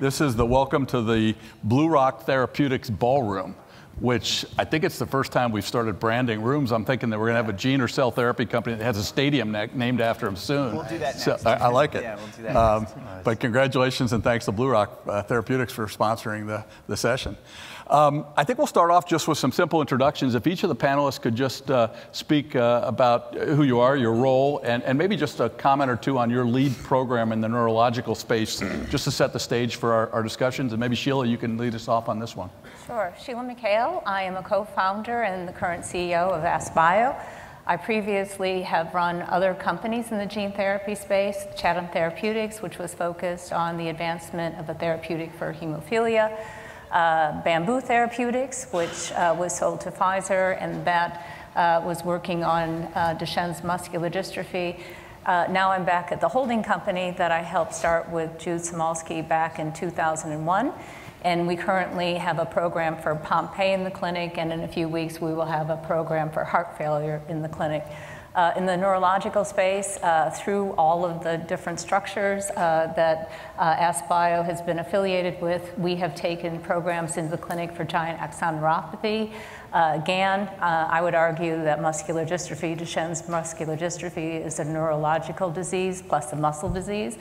This is the welcome to the Blue Rock Therapeutics Ballroom, which I think it's the first time we've started branding rooms. I'm thinking that we're going to have a gene or cell therapy company that has a stadium na- named after him soon. We'll do that So. I, I like it. Yeah, we'll do that Um, next. But congratulations and thanks to Blue Rock uh, Therapeutics for sponsoring the, the session. Um, I think we'll start off just with some simple introductions. If each of the panelists could just uh, speak uh, about who you are, your role, and, and maybe just a comment or two on your lead program in the neurological space, just to set the stage for our, our discussions. And maybe Sheila, you can lead us off on this one. Sure. Sheila McHale. I am a co-founder and the current CEO of AskBio. I previously have run other companies in the gene therapy space, Chatham Therapeutics, which was focused on the advancement of a therapeutic for hemophilia, uh, Bamboo Therapeutics, which uh, was sold to Pfizer, and that uh, was working on uh, Duchenne's muscular dystrophy. Uh, now I'm back at the holding company that I helped start with Jude Samolsky back in 2001. And we currently have a program for Pompe in the clinic, and in a few weeks we will have a program for heart failure in the clinic. Uh, in the neurological space, uh, through all of the different structures uh, that uh, AskBio has been affiliated with, we have taken programs into the clinic for giant axon neuropathy, uh, GAN. Uh, I would argue that muscular dystrophy, Duchenne's muscular dystrophy, is a neurological disease plus a muscle disease.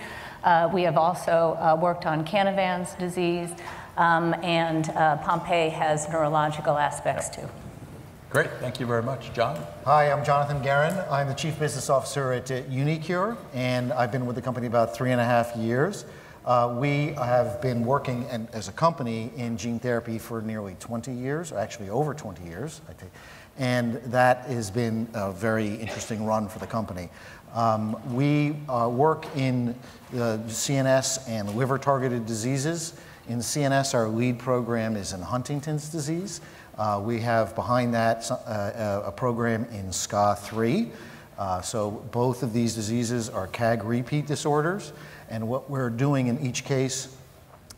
We have also worked on Canavan's disease, um, and Pompe has neurological aspects too. Great. Thank you very much. John? Hi, I'm Jonathan Guerin. I'm the Chief Business Officer at uh, Unicure, and I've been with the company about three and a half years. Uh, we have been working and, as a company in gene therapy for nearly 20 years, actually over 20 years, I think, and that has been a very interesting run for the company. Um, we uh, work in the CNS and liver targeted diseases. In CNS, our lead program is in Huntington's disease. Uh, we have behind that uh, a program in SCA3. Uh, so both of these diseases are CAG repeat disorders. And what we're doing in each case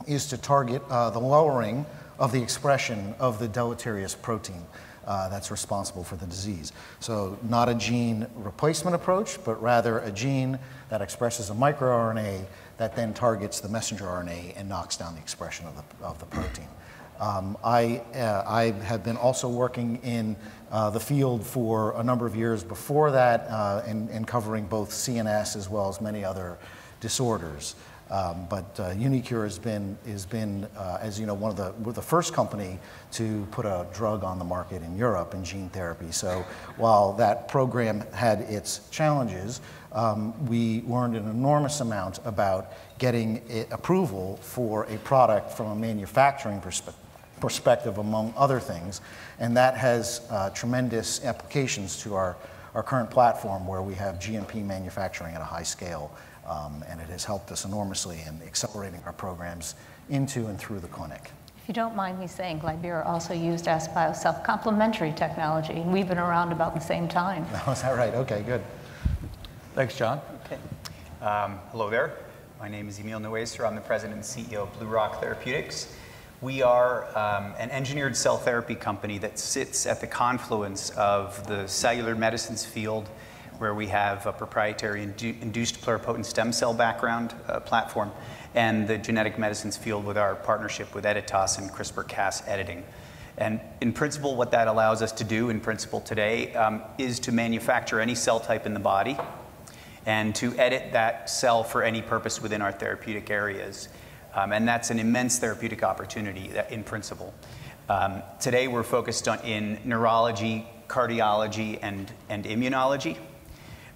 is to target uh, the lowering of the expression of the deleterious protein uh, that's responsible for the disease. So not a gene replacement approach, but rather a gene that expresses a microRNA that then targets the messenger RNA and knocks down the expression of the, of the protein. Um, I, uh, I have been also working in uh, the field for a number of years before that uh, and, covering both CNS as well as many other disorders. Um, but uh, Unicure has been, has been uh, as you know, one of the, we're the first company to put a drug on the market in Europe in gene therapy. So while that program had its challenges, um, we learned an enormous amount about getting approval for a product from a manufacturing perspective perspective, among other things. And that has uh, tremendous applications to our, our current platform where we have GMP manufacturing at a high scale. Um, and it has helped us enormously in accelerating our programs into and through the clinic. If you don't mind me saying, Glybera also used AskBio self-complementary technology, and we've been around about the same time. Oh, is that right? Okay, good. Thanks, John. Okay. Um, hello there. My name is Emil Neuweiser. I'm the president and CEO of Blue Rock Therapeutics. We are um, an engineered cell therapy company that sits at the confluence of the cellular medicines field, where we have a proprietary indu induced pluripotent stem cell background uh, platform, and the genetic medicines field with our partnership with Editas and CRISPR-Cas editing. And in principle, what that allows us to do, in principle today, um, is to manufacture any cell type in the body and to edit that cell for any purpose within our therapeutic areas. Um, and that's an immense therapeutic opportunity in principle. Um, today we're focused on in neurology, cardiology, and, and immunology.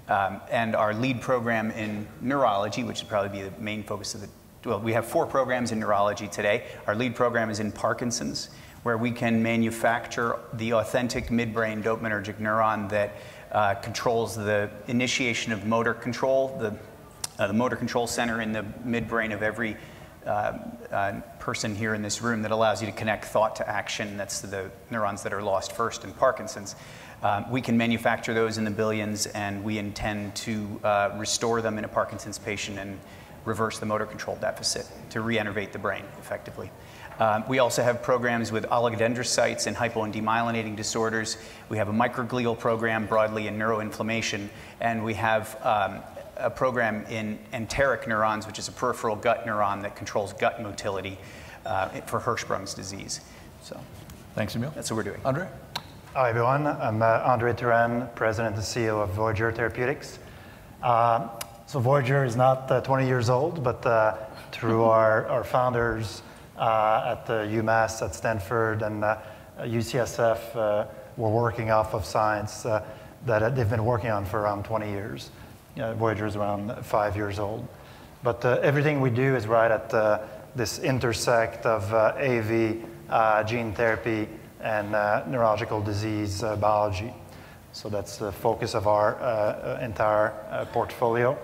Um, and our lead program in neurology, which would probably be the main focus of the, well, we have four programs in neurology today. Our lead program is in Parkinson's, where we can manufacture the authentic midbrain dopaminergic neuron that uh, controls the initiation of motor control, the, uh, the motor control center in the midbrain of every person here in this room that allows you to connect thought to action. That's the neurons that are lost first in Parkinson's. Um, we can manufacture those in the billions, and we intend to uh, restore them in a Parkinson's patient and reverse the motor control deficit to re-innervate the brain effectively. Um, we also have programs with oligodendrocytes and hypo and demyelinating disorders. We have a microglial program broadly in neuroinflammation, and we have um, a program in enteric neurons, which is a peripheral gut neuron that controls gut motility uh, for Hirschsprung's disease. So Thanks, Emil. that's what we're doing. Andre? Hi, everyone. I'm uh, Andre Turan, President and CEO of Voyager Therapeutics. Uh, so Voyager is not uh, 20 years old, but uh, through our, our founders uh, at the UMass, at Stanford, and uh, UCSF, uh, we're working off of science uh, that they've been working on for around 20 years. Uh, Voyager is around five years old. But uh, everything we do is right at uh, this intersect of uh, AV, uh, gene therapy, and uh, neurological disease biology. So that's the focus of our entire portfolio.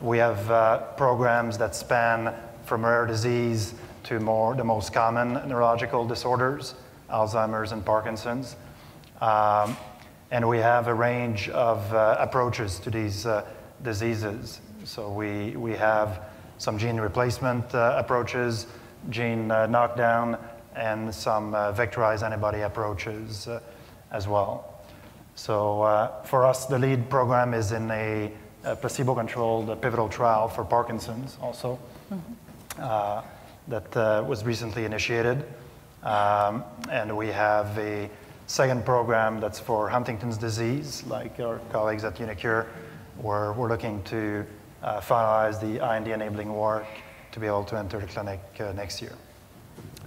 We have programs that span from rare disease to more the most common neurological disorders, Alzheimer's and Parkinson's. Um, and we have a range of approaches to these diseases. So we, we have some gene replacement uh, approaches, gene uh, knockdown, and some uh, vectorized antibody approaches uh, as well. So uh, for us, the lead program is in a, a placebo-controlled pivotal trial for Parkinson's also uh, that uh, was recently initiated. Um, and we have a second program that's for Huntington's disease, like our colleagues at Unicure, where we're looking to uh, finalize the IND enabling work to be able to enter the clinic uh, next year.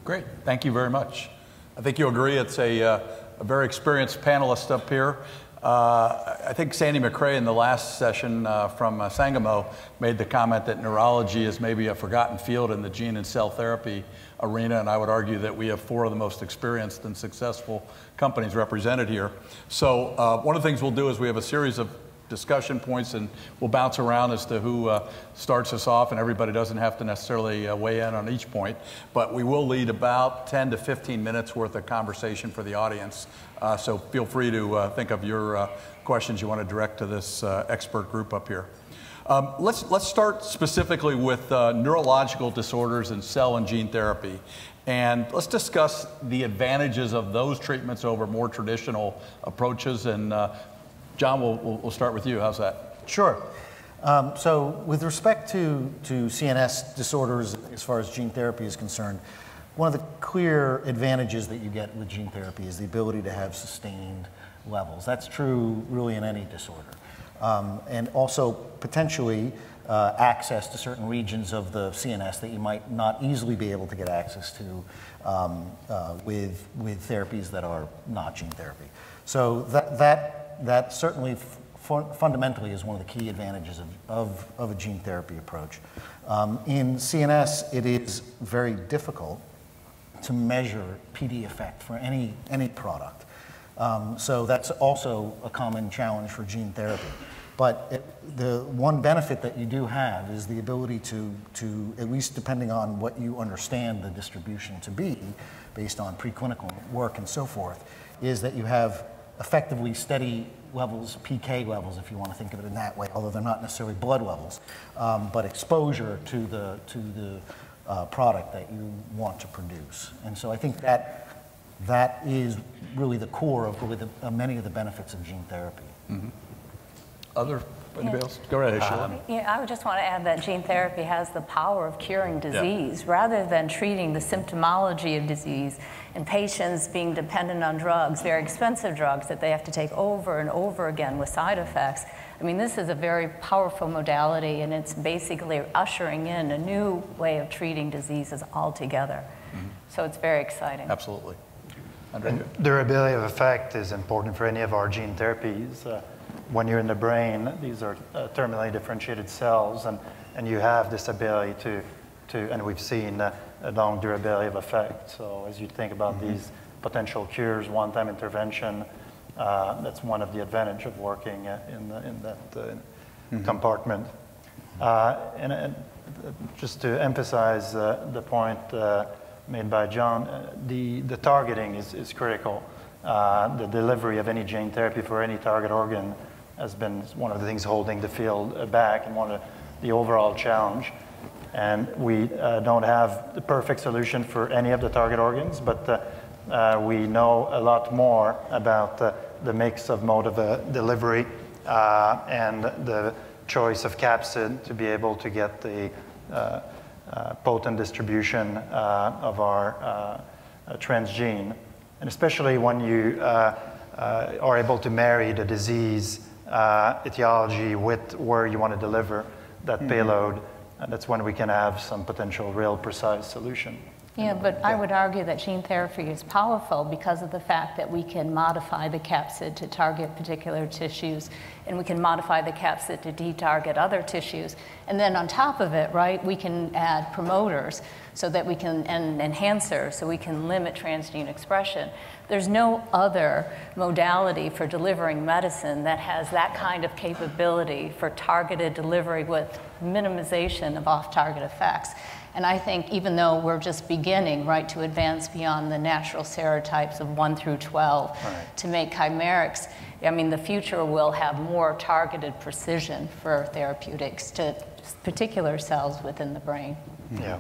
Great. Thank you very much. I think you'll agree it's a, uh, a very experienced panelist up here. Uh, I think Sandy McRae in the last session uh, from uh, Sangamo made the comment that neurology is maybe a forgotten field in the gene and cell therapy arena, and I would argue that we have four of the most experienced and successful companies represented here. So one of the things we'll do is we have a series of discussion points and we'll bounce around as to who uh, starts us off and everybody doesn't have to necessarily uh, weigh in on each point. But we will lead about 10 to 15 minutes worth of conversation for the audience. Uh, so feel free to uh, think of your uh, questions you want to direct to this uh, expert group up here. Um, let's, let's start specifically with neurological disorders and cell and gene therapy. And let's discuss the advantages of those treatments over more traditional approaches and uh, John, we'll, we'll, start with you. How's that? Sure. Um, so, with respect to, to CNS disorders, as far as gene therapy is concerned, one of the clear advantages that you get with gene therapy is the ability to have sustained levels. That's true really in any disorder. Um, and also potentially uh, access to certain regions of the CNS that you might not easily be able to get access to um, uh, with, with therapies that are not gene therapy. So that, that that certainly fundamentally is one of the key advantages of, of, of a gene therapy approach. Um, in CNS, it is very difficult to measure PD effect for any, any product. Um, so that's also a common challenge for gene therapy. But it, the one benefit that you do have is the ability to, to, at least depending on what you understand the distribution to be, based on preclinical work and so forth, is that you have effectively steady levels, PK levels, if you want to think of it in that way, although they're not necessarily blood levels, um, but exposure to the, to the uh, product that you want to produce. And so I think that that is really the core of really the, uh, many of the benefits of gene therapy. Mm -hmm. Other Anybody else? Go ahead, Sheila. Um, yeah, I would just want to add that gene therapy has the power of curing disease yeah. rather than treating the symptomology of disease and patients being dependent on drugs, very expensive drugs that they have to take over and over again with side effects. I mean, this is a very powerful modality, and it's basically ushering in a new way of treating diseases altogether. Mm -hmm. So it's very exciting. Absolutely. And Durability of effect is important for any of our gene therapies. Uh, when you're in the brain, these are uh, terminally differentiated cells, and, and you have this ability to, to and we've seen uh, a long durability of effect. So as you think about mm -hmm. these potential cures, one-time intervention, uh, that's one of the advantage of working uh, in, the, in that mm -hmm. compartment. Uh, and, and, just to emphasize the point made by John, the, the targeting is, is critical. Uh, the delivery of any gene therapy for any target organ has been one of the things holding the field back and one of the overall challenge. And we uh, don't have the perfect solution for any of the target organs, but uh, uh, we know a lot more about the mix of mode of uh, delivery uh, and the choice of capsid to be able to get the uh, uh, potent distribution uh, of our uh, transgene. And especially when you are able to marry the disease etiology with where you want to deliver that mm-hmm. payload, And that's when we can have some potential real precise solution. Yeah, but I would argue that gene therapy is powerful because of the fact that we can modify the capsid to target particular tissues, and we can modify the capsid to de-target other tissues. And then on top of it, right, we can add promoters so that we can, and enhancers, so we can limit transgene expression. There's no other modality for delivering medicine that has that kind of capability for targeted delivery with minimization of off-target effects. And I think even though we're just beginning, right, to advance beyond the natural serotypes of 1 through 12 right. to make chimerics, I mean, the future will have more targeted precision for therapeutics to particular cells within the brain. Yeah.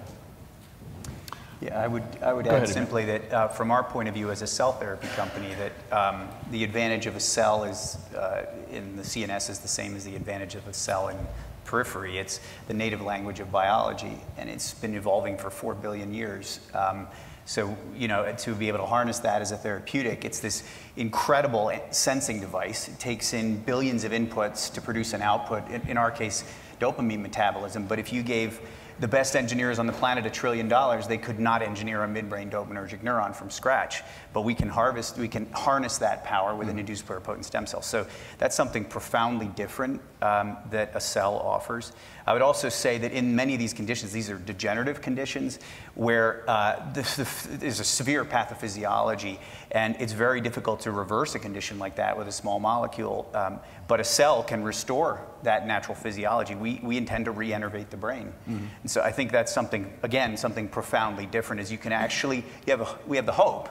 Yeah, I would, I would add ahead, simply that uh, from our point of view as a cell therapy company, that um, the advantage of a cell is uh, in the CNS is the same as the advantage of a cell in periphery. It's the native language of biology, and it's been evolving for four billion years. Um, so, you know, to be able to harness that as a therapeutic, it's this incredible sensing device. It takes in billions of inputs to produce an output, in, in our case, dopamine metabolism. But if you gave the best engineers on the planet a trillion dollars, they could not engineer a midbrain dopaminergic neuron from scratch. But we can harvest, we can harness that power with an mm. induced pluripotent stem cell. So that's something profoundly different um, that a cell offers. I would also say that in many of these conditions, these are degenerative conditions where uh, there's a severe pathophysiology, and it's very difficult to reverse a condition like that with a small molecule. Um, but a cell can restore that natural physiology. We, we intend to re-innervate the brain. Mm-hmm. And so I think that's something, again, something profoundly different is you can actually, you have a, we have the hope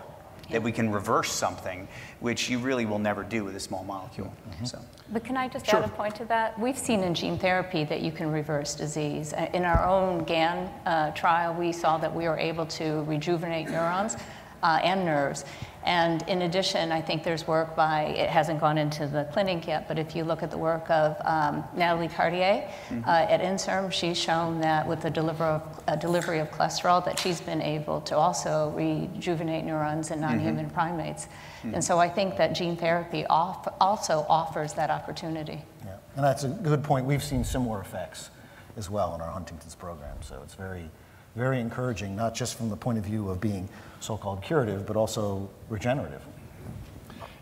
that we can reverse something, which you really will never do with a small molecule. Mm-hmm. So. But can I just sure. add a point to that? We've seen in gene therapy that you can reverse disease. Uh, in our own GAN uh, trial, we saw that we were able to rejuvenate neurons uh, and nerves. And in addition, I think there's work by, it hasn't gone into the clinic yet, but if you look at the work of um, Nathalie Cartier mm-hmm. uh, at INSERM, she's shown that with the deliver of, uh, delivery of cholesterol, that she's been able to also rejuvenate neurons in non-human mm-hmm. primates. Mm-hmm. And so I think that gene therapy off, also offers that opportunity. Yeah, and that's a good point. We've seen similar effects as well in our Huntington's program, so it's very, very encouraging, not just from the point of view of being so-called curative, but also regenerative.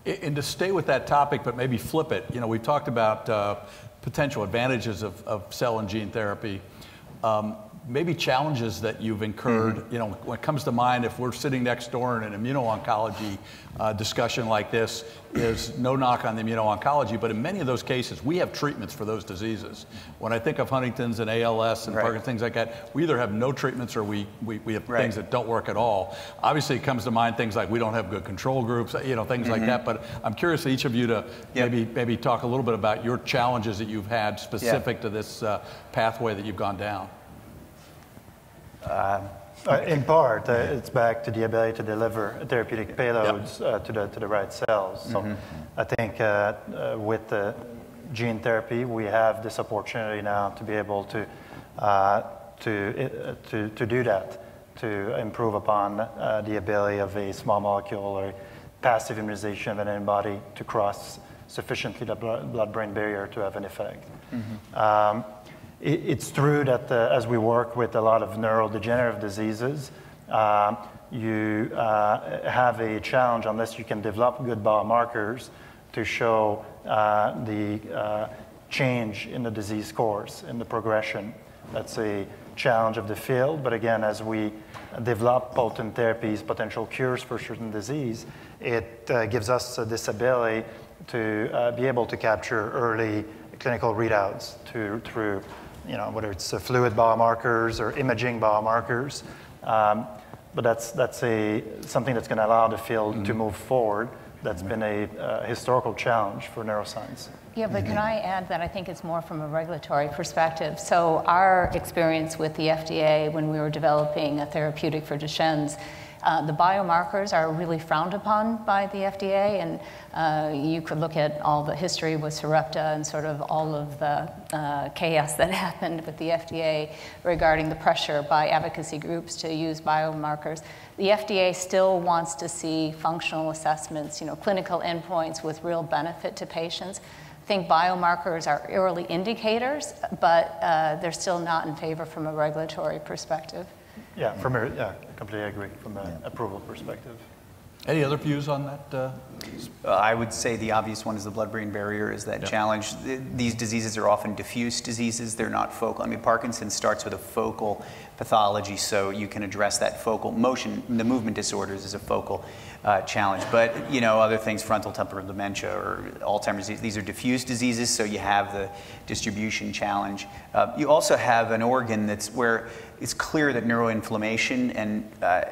And to stay with that topic, but maybe flip it, you know, we've talked about uh, potential advantages of, of, cell and gene therapy. Um, maybe challenges that you've incurred. Mm-hmm. You know, what comes to mind if we're sitting next door in an immuno-oncology uh, discussion like this is no knock on the immuno-oncology, but in many of those cases, we have treatments for those diseases. When I think of Huntington's and ALS and right. Parkinson's, things like that, we either have no treatments or we, we, we have right. things that don't work at all. Obviously, it comes to mind things like we don't have good control groups, you know, things mm-hmm. like that. But I'm curious each of you to yep. maybe maybe talk a little bit about your challenges that you've had specific to this uh, pathway that you've gone down. Uh, in part, uh, it's back to the ability to deliver therapeutic payloads yep. uh, to, the, to the right cells. So mm-hmm. I think uh, uh, with the gene therapy, we have this opportunity now to be able to, uh, to, to, to do that, to improve upon the ability of a small molecule or passive immunization of an antibody to cross sufficiently the blood brain barrier to have an effect. Mm-hmm. Um, it's true that as we work with a lot of neurodegenerative diseases, uh, you uh, have a challenge unless you can develop good biomarkers to show uh, the uh, change in the disease course, in the progression. That's a challenge of the field, but again, as we develop potent therapies, potential cures for certain disease, it uh, gives us this ability to be able to capture early clinical readouts to, through you know, whether it's fluid biomarkers or imaging biomarkers. Um, but that's, that's a, something that's going to allow the field mm-hmm. to move forward. That's mm-hmm. been a uh, historical challenge for neuroscience. Yeah, but can I add that I think it's more from a regulatory perspective. So, our experience with the FDA when we were developing a therapeutic for Duchenne's Uh, the biomarkers are really frowned upon by the FDA, and uh, you could look at all the history with Sarepta and sort of all of the uh, chaos that happened with the FDA regarding the pressure by advocacy groups to use biomarkers. The FDA still wants to see functional assessments, you know, clinical endpoints with real benefit to patients. I think biomarkers are early indicators, but uh, they're still not in favor from a regulatory perspective. Yeah, from a, yeah, I completely agree from an approval perspective. Any other views on that? Uh, Uh, I would say the obvious one is the blood-brain barrier is that challenge. Th- These diseases are often diffuse diseases. They're not focal. I mean, Parkinson's starts with a focal pathology, so you can address that focal motion. The movement disorders is a focal uh, challenge. But, you know, other things, frontal temporal dementia or Alzheimer's disease, these are diffuse diseases, so you have the distribution challenge. Uh, you also have an organ that's where it's clear that neuroinflammation and uh,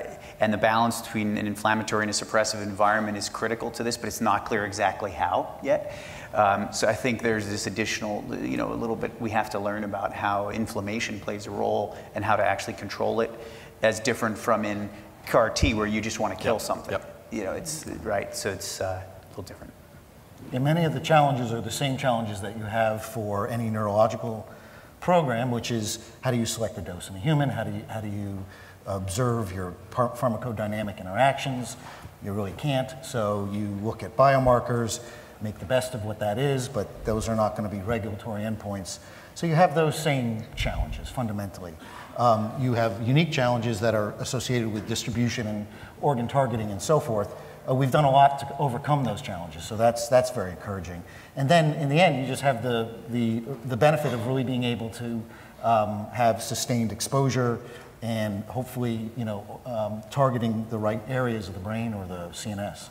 and the balance between an inflammatory and a suppressive environment is critical to this, but it's not clear exactly how yet. Um, so I think there's this additional, you know, a little bit we have to learn about how inflammation plays a role and how to actually control it, as different from in CAR T where you just want to kill Yep, something. yep. You know, it's right. So it's uh, a little different. And many of the challenges are the same challenges that you have for any neurological program, which is how do you select a dose in a human? How do you, how do you observe your pharmacodynamic interactions? You really can't. So you look at biomarkers, make the best of what that is, but those are not going to be regulatory endpoints. So you have those same challenges fundamentally. Um, you have unique challenges that are associated with distribution and organ targeting and so forth. Uh, we've done a lot to overcome those challenges, so that's, that's very encouraging. And then in the end, you just have the, the, the benefit of really being able to um, have sustained exposure and hopefully, you know, um, targeting the right areas of the brain or the CNS.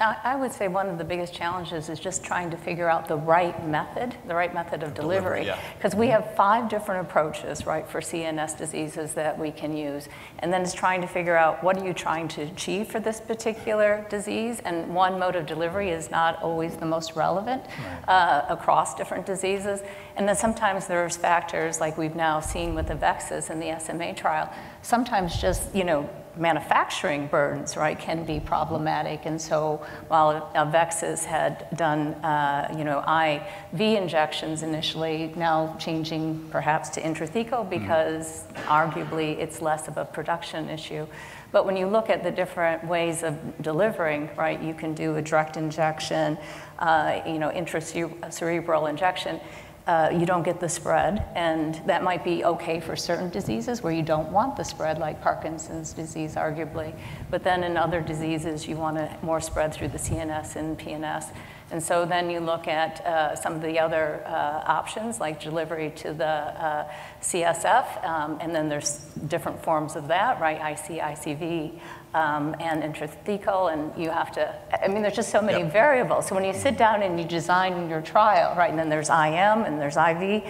I I would say one of the biggest challenges is just trying to figure out the right method, the right method of Delivery, delivery. yeah. Because we have five different approaches, right, for CNS diseases that we can use. And then it's trying to figure out what are you trying to achieve for this particular disease. And one mode of delivery is not always the most relevant uh, across different diseases. And then sometimes there's factors like we've now seen with the VEXs in the SMA trial. Sometimes just, you know, manufacturing burdens, right, can be problematic. And so while Avexis had done, uh, you know, IV injections initially, now changing perhaps to intrathecal because arguably it's less of a production issue. But when you look at the different ways of delivering, right, you can do a direct injection, uh, you know, intracerebral injection uh, you don't get the spread, and that might be okay for certain diseases where you don't want the spread, like Parkinson's disease, arguably. But then in other diseases, you want a more spread through the CNS and PNS. And so then you look at uh, some of the other uh, options, like delivery to the uh, CSF, um, and then there's different forms of that, right? IC, ICV, um, and intrathecal, and you have to, I mean, there's just so many Yep. variables. So when you sit down and you design your trial, right, and then there's IM and there's IV,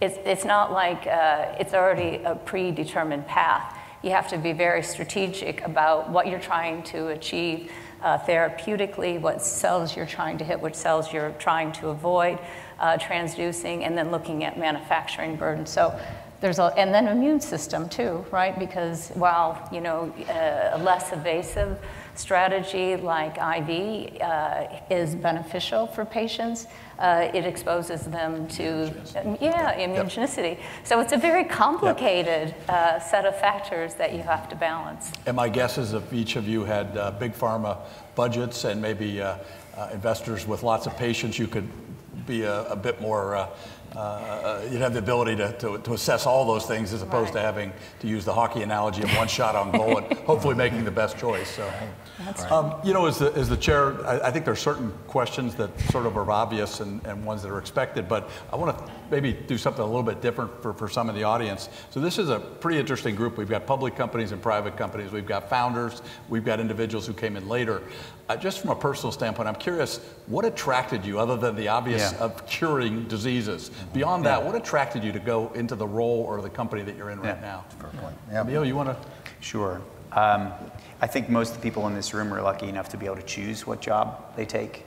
it's, it's not like uh, it's already a predetermined path. You have to be very strategic about what you're trying to achieve uh, therapeutically, what cells you're trying to hit, which cells you're trying to avoid uh, transducing, and then looking at manufacturing burden. So there's a, and then immune system too, right? Because while you know uh, a less invasive strategy like IV uh, is beneficial for patients, uh, it exposes them to yeah immunogenicity. So it's a very complicated uh, set of factors that you have to balance. And my guess is if each of you had uh, big pharma budgets and maybe uh, uh, investors with lots of patients, you could be a, a bit more, uh, uh, you'd have the ability to, to, to assess all those things as opposed to having to use the hockey analogy of one shot on goal and hopefully making the best choice. So, um, you know, as the, as the chair, I, I think there are certain questions that sort of are obvious and, and ones that are expected, but I want to maybe do something a little bit different for, for some of the audience. So this is a pretty interesting group. We've got public companies and private companies. We've got founders. We've got individuals who came in later. Uh, just from a personal standpoint, I'm curious, what attracted you, other than the obvious Yeah. of curing diseases? Beyond that, what attracted you to go into the role or the company that you're in right now? Yeah. now? Yeah. Emil, you want to? Sure. Um, I think most of the people in this room are lucky enough to be able to choose what job they take.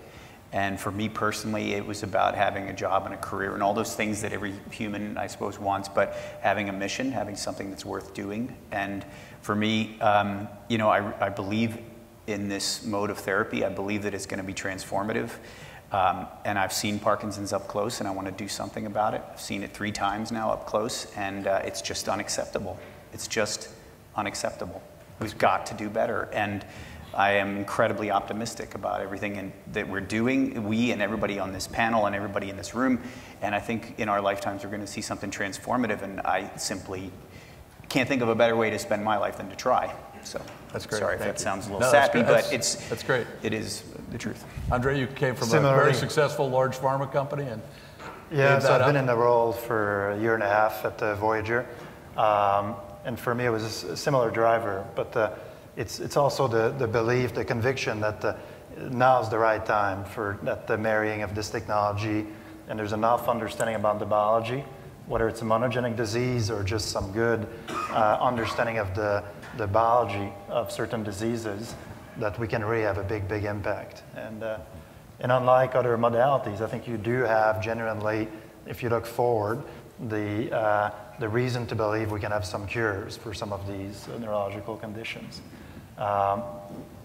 And for me personally, it was about having a job and a career and all those things that every human, I suppose, wants, but having a mission, having something that's worth doing. And for me, um, you know, I, I, believe in this mode of therapy. I believe that it's going to be transformative. Um, and I've seen Parkinson's up close, and I want to do something about it. I've seen it three times now up close, and uh, it's just unacceptable. It's just unacceptable. We've got to do better. And I am incredibly optimistic about everything in, that we're doing, we and everybody on this panel and everybody in this room. And I think in our lifetimes we're going to see something transformative. And I simply can't think of a better way to spend my life than to try. So that's great. Sorry Thank if that you. sounds a little no, sappy, that's but it's that's great. It is the truth. Andre, you came from Similarly. a very successful large pharma company, and Yeah, so I've been in the role for a year and a half at uh, Voyager. Um, and for me, it was a similar driver. But uh, it's, it's also the, the belief, the conviction that uh, now is the right time for that the marrying of this technology. And there's enough understanding about the biology, whether it's a monogenic disease or just some good uh, understanding of the, the biology of certain diseases, that we can really have a big, big impact. And uh, and unlike other modalities, I think you do have genuinely, if you look forward, the, uh, the reason to believe we can have some cures for some of these neurological conditions. Um,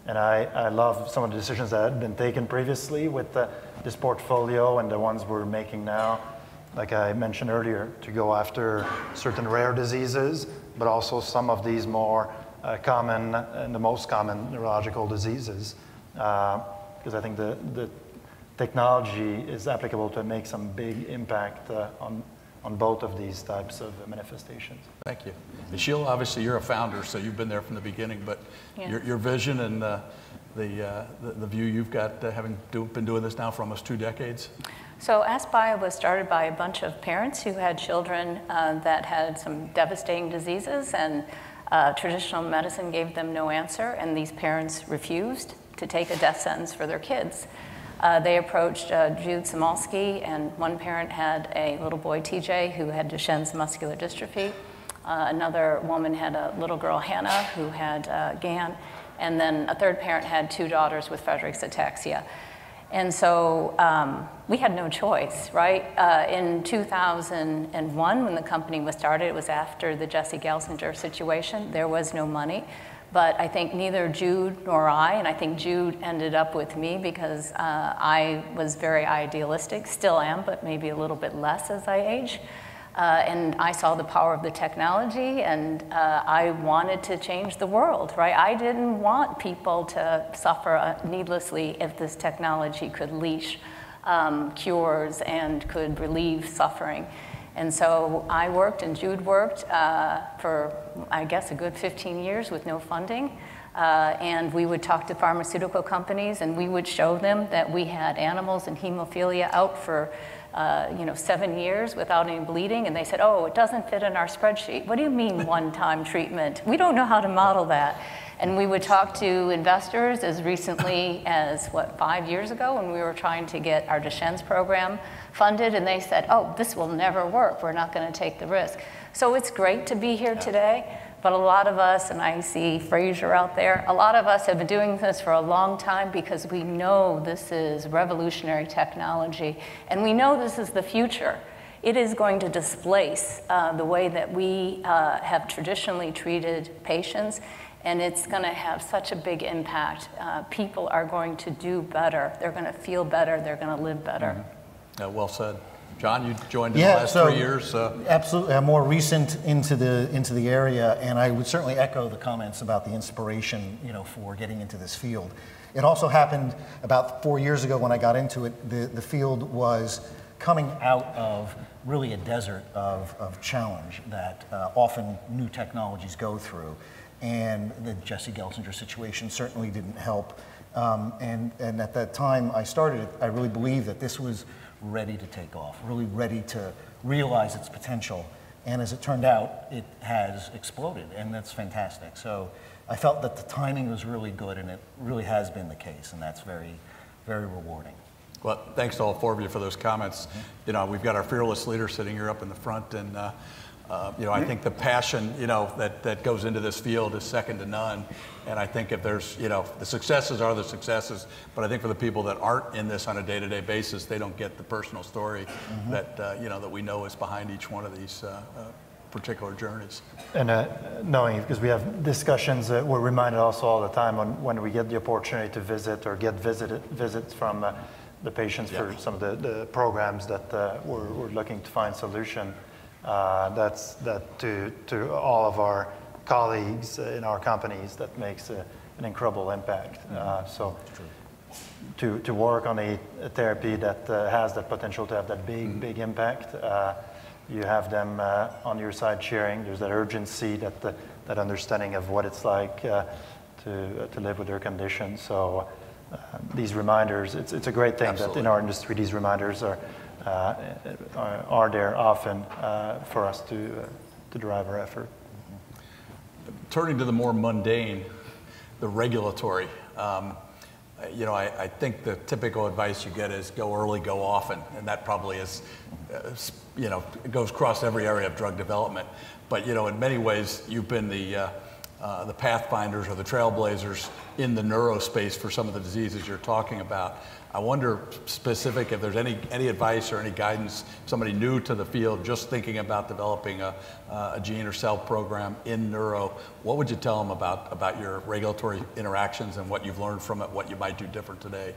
and I, I love some of the decisions that had been taken previously with uh, this portfolio and the ones we're making now, like I mentioned earlier, to go after certain rare diseases, but also some of these more uh, common and the most common neurological diseases. Because I think the, the technology is applicable to make some big impact uh, on, on both of these types of manifestations. Thank you. Michelle, obviously you're a founder, so you've been there from the beginning, but Yeah. your, your vision and uh, the, uh, the, the view you've got, uh, having do, been doing this now for almost two decades. So AskBio was started by a bunch of parents who had children uh, that had some devastating diseases, and uh, traditional medicine gave them no answer, and these parents refused to take a death sentence for their kids. Uh, they approached uh, Jude Samolsky, and one parent had a little boy, TJ, who had Duchenne's muscular dystrophy. Uh, another woman had a little girl, Hannah, who had uh, GAN. And then a third parent had two daughters with Friedreich's ataxia. And so um, we had no choice, right? Uh, in 2001, when the company was started, it was after the Jesse Gelsinger situation. There was no money. But I think neither Jude nor I, and I think Jude ended up with me because uh, I was very idealistic, still am, but maybe a little bit less as I age. Uh, and I saw the power of the technology, and uh, I wanted to change the world, right? I didn't want people to suffer uh, needlessly if this technology could leash um, cures and could relieve suffering. And so I worked, and Jude worked uh, for, I guess, a good 15 years with no funding. Uh, and we would talk to pharmaceutical companies, and we would show them that we had animals and hemophilia out for uh, you know, seven years without any bleeding, and they said, oh, it doesn't fit in our spreadsheet. What do you mean one-time treatment? We don't know how to model that. And we would talk to investors as recently as, what, five years ago when we were trying to get our Duchenne's program funded, and they said, oh, this will never work. We're not going to take the risk. So it's great to be here today. But a lot of us, and I see Fraser out there, a lot of us have been doing this for a long time because we know this is revolutionary technology and we know this is the future. It is going to displace uh, the way that we uh, have traditionally treated patients, and it's going to have such a big impact. Uh, people are going to do better, they're going to feel better, they're going to live better. Uh, well said. John, you joined in Yeah, the last so- three years. Uh, Absolutely, I'm more recent into the into the area, and I would certainly echo the comments about the inspiration, you know, for getting into this field. It also happened about four years ago when I got into it. The the field was coming out of really a desert of, of challenge that uh, often new technologies go through, and the Jesse Gelsinger situation certainly didn't help. Um, and and at that time I started, it, I really believed that this was ready to take off, really ready to realize its potential. And as it turned out, it has exploded, and that's fantastic. So I felt that the timing was really good, and it really has been the case, and that's very, very rewarding. Well, thanks to all four of you for those comments. You know, we've got our fearless leader sitting here up in the front, and uh, Uh, you know, I think the passion, you know, that, that goes into this field is second to none. And I think if there's, you know, the successes are the successes, but I think for the people that aren't in this on a day-to-day basis, they don't get the personal story mm-hmm. that, uh, you know, that we know is behind each one of these uh, uh particular journeys. And uh, knowing, because we have discussions, uh, we're reminded also all the time on when we get the opportunity to visit or get visited, visits from the patients yeah. for some of the, the programs that we're, we're looking to find solution. Uh, that's that to, to all of our colleagues in our companies that makes a, an incredible impact. Mm-hmm. Uh, so to, to work on a, a therapy that uh, has that potential to have that big, mm-hmm. big impact, uh, you have them uh, on your side cheering. There's that urgency, that, the, that understanding of what it's like uh, to, to live with their condition. So these reminders, it's, it's a great thing Absolutely. that in our industry, these reminders are are there often uh, for us to, uh, to drive our effort. Turning to the more mundane, the regulatory. Um, you know, I, I, think the typical advice you get is go early, go often, and that probably is, uh, you know, goes across every area of drug development. But you know, in many ways, you've been the uh, uh, the pathfinders or the trailblazers in the neuro space for some of the diseases you're talking about. I wonder specific if there's any, any advice or any guidance, somebody new to the field just thinking about developing a, a gene or cell program in neuro, what would you tell them about, about your regulatory interactions and what you've learned from it, what you might do different today?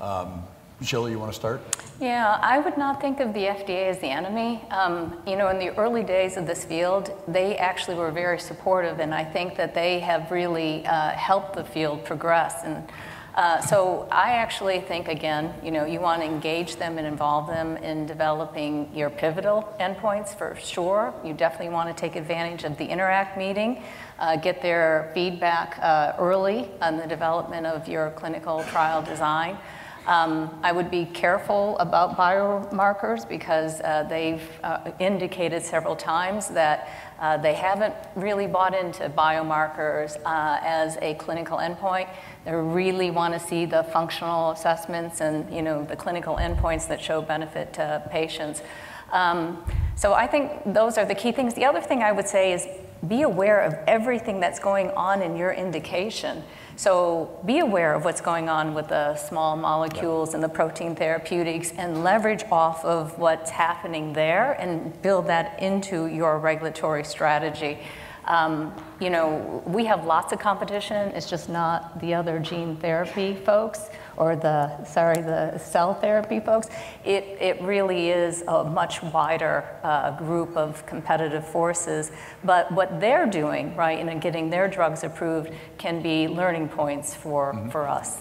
Um, you want to start? Yeah, I would not think of the FDA as the enemy. Um, you know, in the early days of this field, they actually were very supportive, and I think that they have really uh, helped the field progress. And uh, so I actually think, again, you know, you want to engage them and involve them in developing your pivotal endpoints for sure. You definitely want to take advantage of the Interact meeting, uh, get their feedback uh, early on the development of your clinical trial design. Um, I would be careful about biomarkers because uh, they've uh, indicated several times that uh, they haven't really bought into biomarkers uh, as a clinical endpoint. They really want to see the functional assessments and you know the clinical endpoints that show benefit to patients. Um, so I think those are the key things. The other thing I would say is be aware of everything that's going on in your indication. So be aware of what's going on with the small molecules and the protein therapeutics and leverage off of what's happening there and build that into your regulatory strategy. Um, you know, we have lots of competition. It's just not the other gene therapy folks or the, sorry, the cell therapy folks. It, it really is a much wider uh, group of competitive forces. But what they're doing, right, and getting their drugs approved can be learning points for, mm-hmm. for us.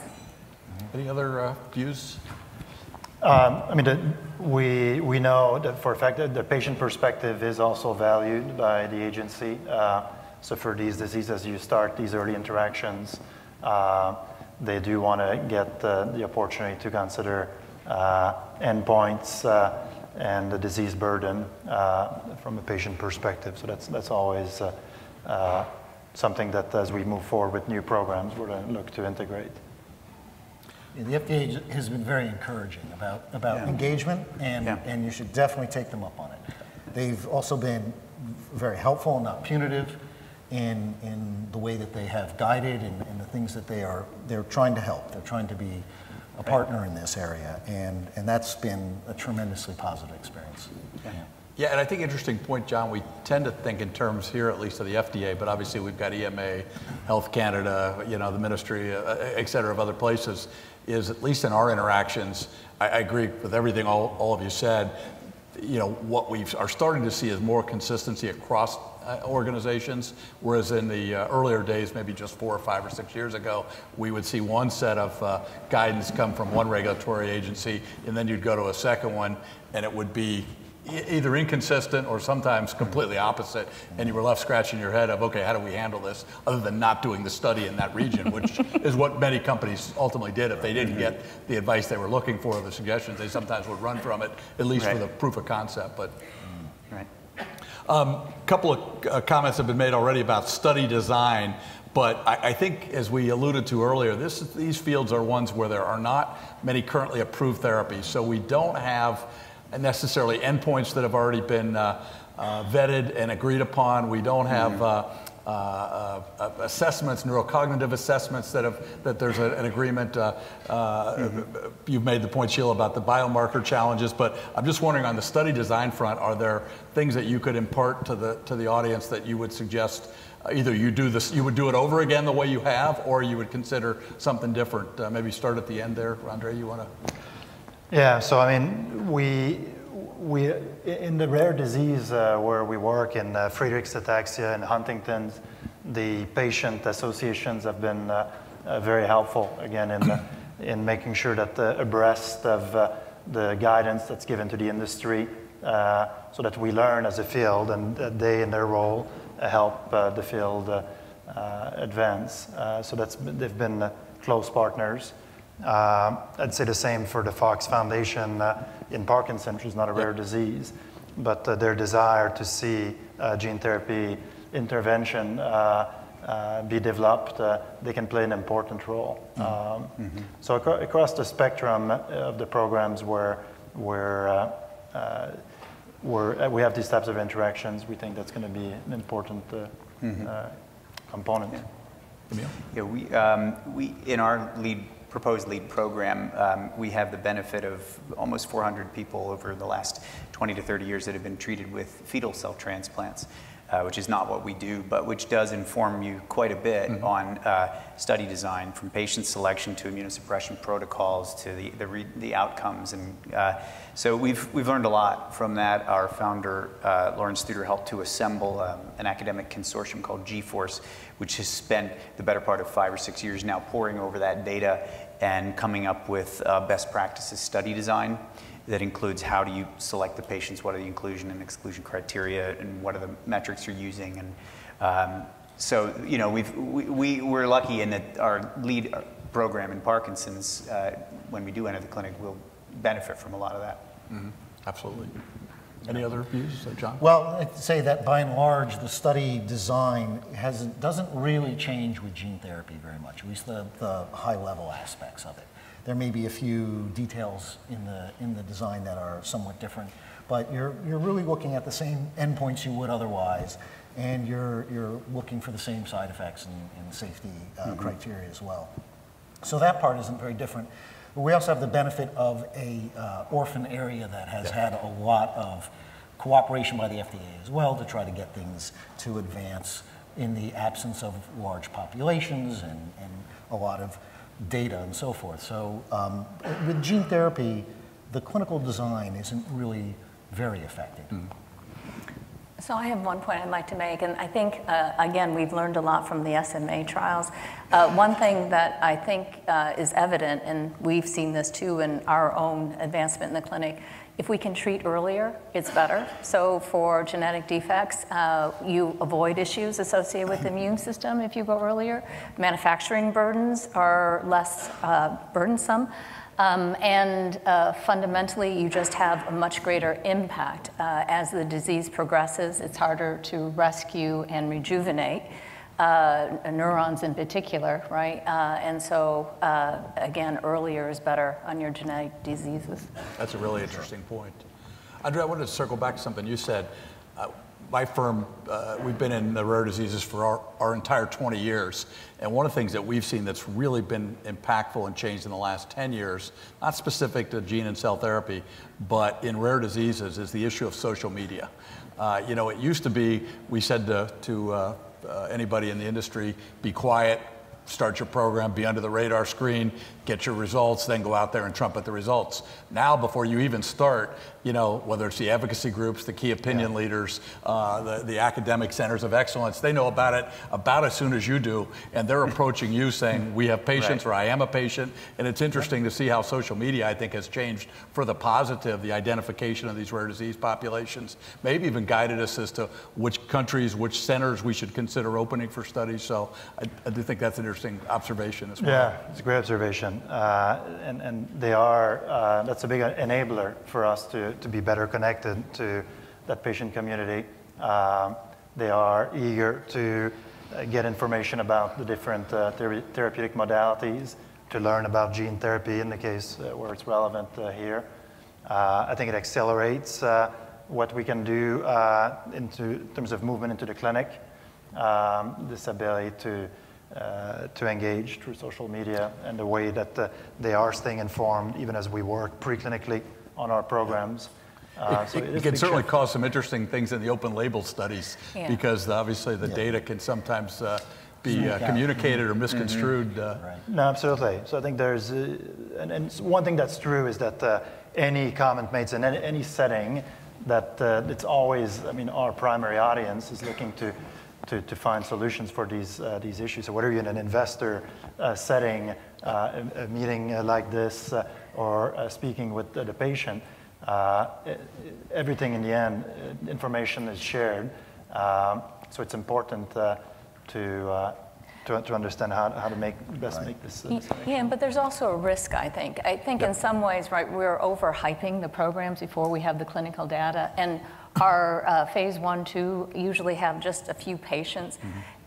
Any other uh, views? Um, I mean, the, we, we know that for a fact that the patient perspective is also valued by the agency. Uh, so for these diseases, you start these early interactions, uh, they do want to get the, the, opportunity to consider uh, endpoints uh, and the disease burden uh, from a patient perspective. So that's, that's always uh, something that as we move forward with new programs, we're going to look to integrate. The FDA has been very encouraging about, about yeah. engagement, and, yeah. and you should definitely take them up on it. They've also been very helpful and not punitive in, in the way that they have guided and, and the things that they are they're trying to help. They're trying to be a partner in this area, and, and that's been a tremendously positive experience. Yeah. Yeah, and I think interesting point, John. We tend to think in terms here, at least of the FDA, but obviously we've got EMA, Health Canada, you know, the Ministry, uh, et cetera, of other places is at least in our interactions, I, I agree with everything all, all of you said. You know, what we are starting to see is more consistency across uh, organizations, whereas in the uh, earlier days, maybe just four or five or six years ago, we would see one set of uh, guidance come from one regulatory agency, and then you'd go to a second one, and it would be either inconsistent or sometimes completely opposite, and you were left scratching your head of, okay, how do we handle this, other than not doing the study in that region, which is what many companies ultimately did. If they didn't get the advice they were looking for, or the suggestions, they sometimes would run from it, at least right. for the proof of concept. But right. A um, couple of uh, comments have been made already about study design. But I, I, think, as we alluded to earlier, this, these fields are ones where there are not many currently approved therapies. So we don't have necessarily endpoints that have already been uh, uh, vetted and agreed upon. We don't have uh, uh, uh, assessments, neurocognitive assessments that have that there's a, an agreement. Uh, mm-hmm. You've made the point, Sheila, about the biomarker challenges, but I'm just wondering on the study design front, are there things that you could impart to the to the audience that you would suggest? Either you do this, you would do it over again the way you have, or you would consider something different. maybe start at the end there, Andre. You want to? Yeah. So I mean, we we, in the rare disease uh, where we work in uh, Friedreich's ataxia and Huntington's, the patient associations have been uh, uh very helpful, again, in, uh, in making sure that abreast of uh, the guidance that's given to the industry so that we learn as a field and they, in their role, help the field advance. so that's, they've been close partners. Uh, I'd say the same for the Fox Foundation uh, in Parkinson's, which is not a rare disease, but uh, their desire to see uh, gene therapy intervention uh, uh, be developed, they can play an important role. Mm-hmm. Um, mm-hmm. So ac- across the spectrum of the programs where, where, where we have these types of interactions, we think that's going to be an important mm-hmm. component. Yeah. Yeah, we, um, we, in our lead proposed lead program, um, we have the benefit of almost 400 people over the last 20 to 30 years that have been treated with fetal cell transplants. Uh, which is not what we do, but which does inform you quite a bit mm-hmm. on uh, study design, from patient selection to immunosuppression protocols to the, the, re- the outcomes. And uh, so we've, we've learned a lot from that. Our founder, uh, Lauren Studer, helped to assemble um, an academic consortium called G-Force, which has spent the better part of five or six years now poring over that data and coming up with uh, best practices study design that includes how do you select the patients, what are the inclusion and exclusion criteria, and what are the metrics you're using. And um, so, you know, we've, we, we, we're lucky in that our lead program in Parkinson's, uh, when we do enter the clinic, will benefit from a lot of that. Mm-hmm. Absolutely. Any other views, uh, John? Well, I'd say that by and large, the study design has, doesn't really change with gene therapy very much, at least the, the high level aspects of it. There may be a few details in the, in the design that are somewhat different, but you're, you're really looking at the same endpoints you would otherwise, and you're, you're looking for the same side effects and, and safety uh, mm-hmm. criteria as well. So that part isn't very different. But we also have the benefit of a uh, orphan area that has yeah. had a lot of cooperation by the FDA as well to try to get things to advance in the absence of large populations and, and a lot of data and so forth. So um, with gene therapy, the clinical design isn't really very effective. Mm. So I have one point I'd like to make, and I think, uh, again, we've learned a lot from the SMA trials. Uh, one thing that I think uh, is evident, and we've seen this too in our own advancement in the clinic, if we can treat earlier, it's better. So for genetic defects, uh, you avoid issues associated with the immune system if you go earlier. Manufacturing burdens are less uh, burdensome. Um, and uh, fundamentally, you just have a much greater impact. Uh, as the disease progresses, it's harder to rescue and rejuvenate uh, neurons in particular, right? Uh, and so, uh, again, earlier is better on your genetic diseases. That's a really interesting point. Andrea, I wanted to circle back to something you said. My firm, uh, we've been in the rare diseases for our, our entire 20 years. And one of the things that we've seen that's really been impactful and changed in the last 10 years, not specific to gene and cell therapy, but in rare diseases, is the issue of social media. Uh, you know, it used to be, we said to, to uh, uh, anybody in the industry, be quiet, start your program, be under the radar screen, get your results, then go out there and trumpet the results. Now, before you even start, you know, whether it's the advocacy groups, the key opinion yeah. leaders, uh, the, the academic centers of excellence, they know about it about as soon as you do, and they're approaching you saying, we have patients, right. or I am a patient, and it's interesting to see how social media, I think, has changed for the positive, the identification of these rare disease populations, maybe even guided us as to which countries, which centers we should consider opening for studies, so I, I do think that's an interesting observation as well. Yeah, it's a great observation. Uh, and, and they are, uh, that's a big enabler for us to, to be better connected to that patient community. Uh, they are eager to uh, get information about the different uh, ther- therapeutic modalities, to learn about gene therapy in the case uh, where it's relevant here. I think it accelerates what we can do uh, into in terms of movement into the clinic, um, this ability to uh, to engage through social media and the way that uh, they are staying informed, even as we work preclinically on our programs. Uh, so it, is it a can certainly shift. cause some interesting things in the open label studies Yeah. because obviously the data can sometimes uh, be uh, communicated or misconstrued. Uh, No, absolutely. So I think there's, uh, and, and one thing that's true is that uh, any comment made in any, any setting, that uh, it's always, I mean, our primary audience is looking to, to, to find solutions for these, uh, these issues. So whether you're in an investor uh, setting, uh, a, a meeting uh, like this, uh, or uh, speaking with uh, the patient, everything in the end, uh, information is shared. Um, so it's important uh, to, uh, to, to understand how, how to make best make this. Uh, Yeah, but there's also a risk, I think. I think in some ways, right, we're overhyping the programs before we have the clinical data. And our uh, phase one, two usually have just a few patients.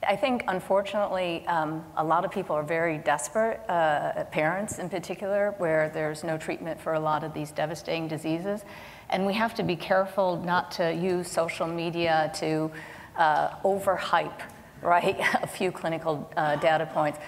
I think, unfortunately, um, a lot of people are very desperate, uh, parents in particular, where there's no treatment for a lot of these devastating diseases. And we have to be careful not to use social media to uh, overhype right? A few clinical uh, data points.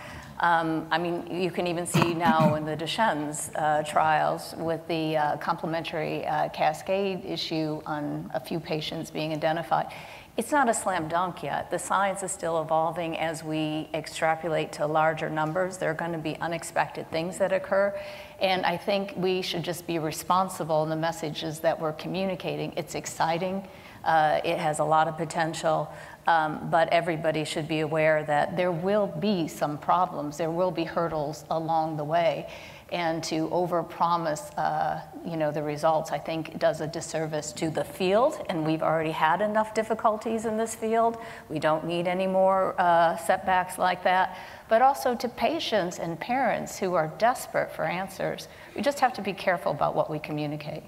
Um, I mean, you can even see now in the Duchenne's uh, trials with the uh, complementary uh, cascade issue on a few patients being identified. It's not a slam dunk yet. The science is still evolving as we extrapolate to larger numbers. There are going to be unexpected things that occur. And I think we should just be responsible in the messages that we're communicating. It's exciting. Uh, it has a lot of potential, um, but everybody should be aware that there will be some problems. There will be hurdles along the way, and to overpromise, uh, you know, the results, I think does a disservice to the field. And we've already had enough difficulties in this field. We don't need any more uh, setbacks like that. But also to patients and parents who are desperate for answers. We just have to be careful about what we communicate.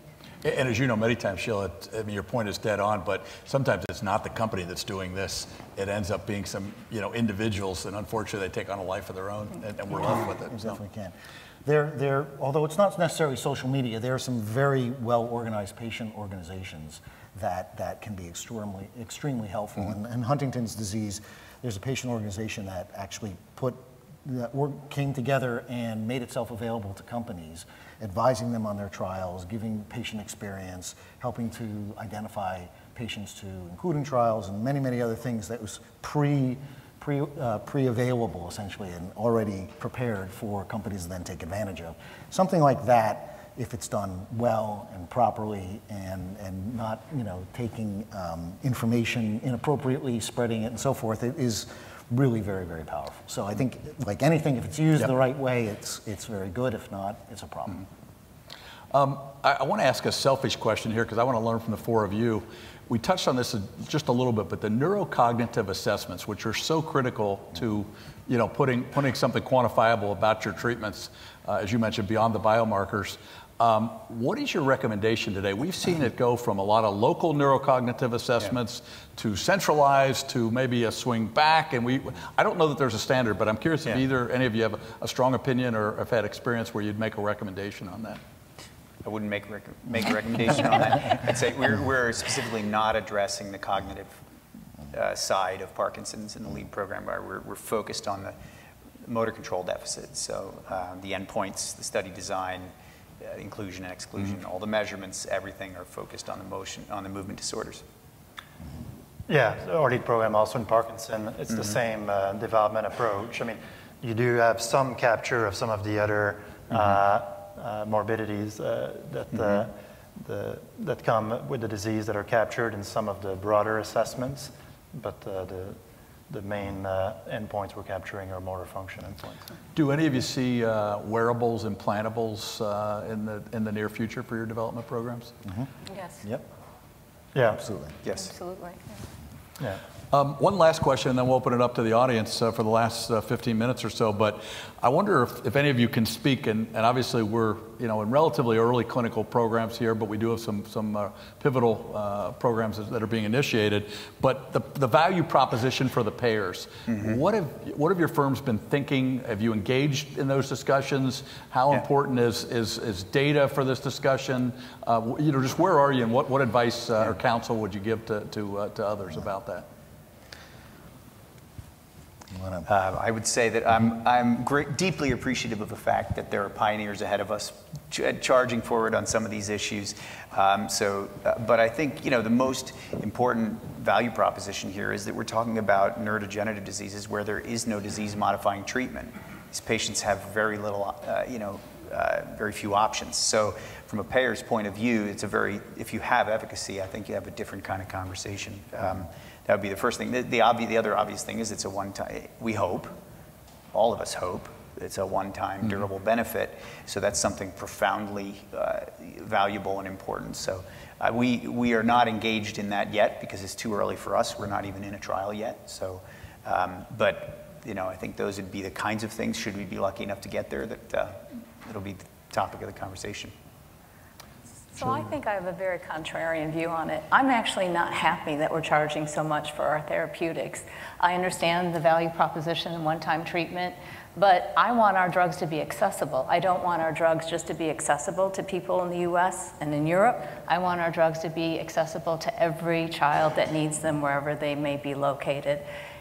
And as you know, many times, Sheila, I mean, your point is dead on, but sometimes it's not the company that's doing this. It ends up being some, you know, individuals, and unfortunately, they take on a life of their own, and, and we're left with it. We so. can. There, there, although it's not necessarily social media, there are some very well-organized patient organizations that, that can be extremely, extremely helpful. Mm-hmm. And, and Huntington's disease, there's a patient organization that actually put, that work, came together and made itself available to companies, advising them on their trials, giving patient experience, helping to identify patients to including trials, and many, many other things that was pre, pre, uh, pre-available essentially and already prepared for companies to then take advantage of. Something like that, if it's done well and properly and, and not, you know, taking um, information inappropriately, spreading it and so forth, it is really very, very powerful. So I think, like anything, if it's used Yep. the right way, it's, it's very good. If not, it's a problem. Um, I, I want to ask a selfish question here because I want to learn from the four of you. We touched on this just a little bit, but the neurocognitive assessments, which are so critical to, you know, putting putting something quantifiable about your treatments, uh, as you mentioned, beyond the biomarkers. Um, what is your recommendation today? We've seen it go from a lot of local neurocognitive assessments to centralized to maybe a swing back, and we. I don't know that there's a standard, but I'm curious if either any of you have a, a strong opinion or have had experience where you'd make a recommendation on that. I wouldn't make, a rec- make a recommendation on that. I'd say we're, we're specifically not addressing the cognitive uh, side of Parkinson's in the LEAD program, where we're, we're focused on the motor control deficits. So uh, the endpoints, the study design, inclusion and exclusion, all the measurements, everything are focused on the motion, on the movement disorders. Yeah, our lead program also in Parkinson, it's Mm-hmm. the same uh, development approach. I mean, you do have some capture of some of the other Mm-hmm. uh, uh, morbidities uh, that, uh, Mm-hmm. the, that come with the disease that are captured in some of the broader assessments, but uh, the, the main uh, endpoints we're capturing are motor function endpoints. Do any of you see uh, wearables, implantables uh, in, the, in the near future for your development programs? Yes, Yep, Yeah, absolutely. Yes. absolutely. yeah. Um, one last question, and then we'll open it up to the audience uh, for the last uh, 15 minutes or so. But I wonder if, if any of you can speak, and, and, obviously we're you know in relatively early clinical programs here, but we do have some some uh, pivotal uh, programs that are being initiated. But the, the value proposition for the payers, mm-hmm. what have what have your firms been thinking? Have you engaged in those discussions? How yeah. important is, is is data for this discussion? Uh, you know, just where are you, and what what advice uh, or counsel would you give to to, to others about that? Uh, I would say that I'm, I'm great, deeply appreciative of the fact that there are pioneers ahead of us ch- charging forward on some of these issues. Um, so, uh, but I think you know the most important value proposition here is that we're talking about neurodegenerative diseases where there is no disease-modifying treatment. These patients have very little, uh, you know, uh, very few options. So, from a payer's point of view, it's a very if you have efficacy, I think you have a different kind of conversation. Um, that would be the first thing. The, the, the other obvious thing is it's a one time, we hope, all of us hope, it's a one time mm-hmm. durable benefit. So that's something profoundly uh, valuable and important. So uh, we, we are not engaged in that yet because it's too early for us. We're not even in a trial yet. So, um, but you know, I think those would be the kinds of things, should we be lucky enough to get there, that uh, it'll be the topic of the conversation. So I think I have a very contrarian view on it. I'm actually not happy that we're charging so much for our therapeutics. I understand the value proposition and one-time treatment, but I want our drugs to be accessible. I don't want our drugs just to be accessible to people in the US and in Europe. I want our drugs to be accessible to every child that needs them wherever they may be located.